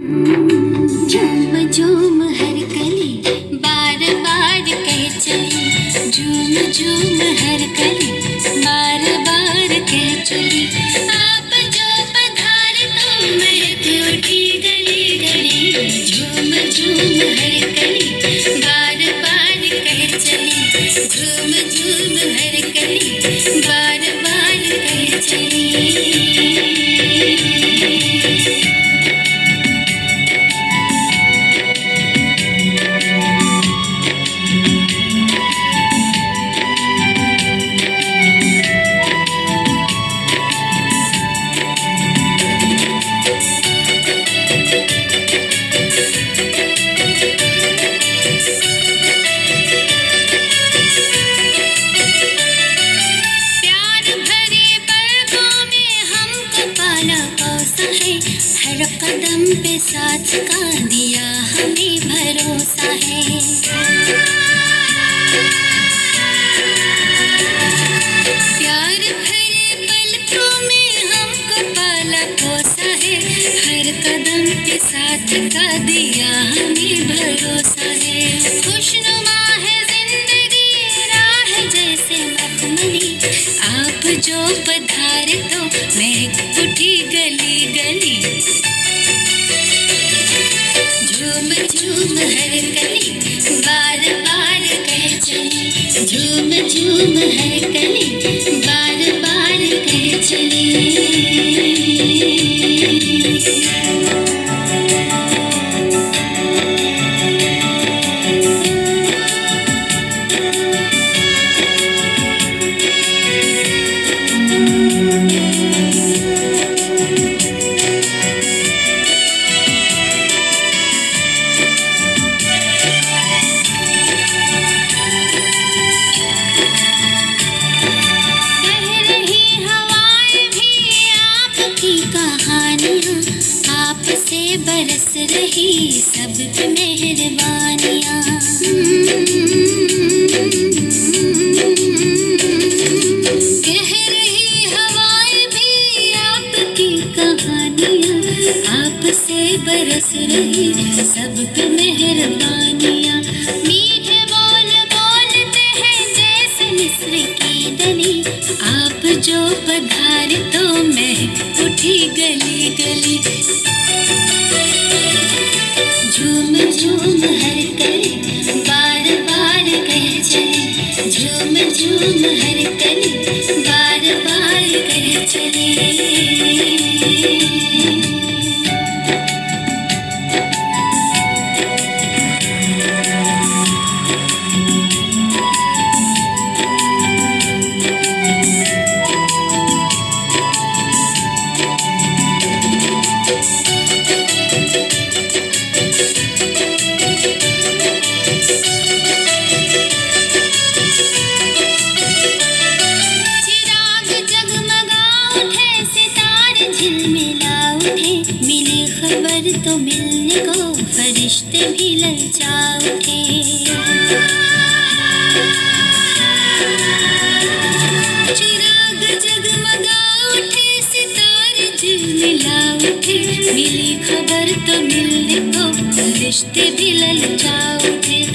झूम झूम हर कली बार बार कह चली। झूम झूम हर कली कदम पे साथ का दिया हमें भरोसा है। में साथ का दिया, हमें भरोसा है। खुशनुमा है ज़िंदगी, राह जैसे मखमली। आप जो पधारे तो महक झूम हर कली बार बार कह चली। झूम झूम हर कली बरस रही सब पे मेहरबानियाँ। कह रही हवाएँ भी आपकी कहानियाँ, आपसे बरस रही सब पे मेहरबानियाँ। मीठे बोल बोलते हैं जैसे की डली आप जो पधार तो मैं हर कली बार बार कर चली। खबर तो मिलने को फरिश्ते भी ललचा उठे चिराग जगमगा उठे, सितारे झिलमिला उठे मिली खबर तो मिलने को फरिश्ते भी ललचा उठे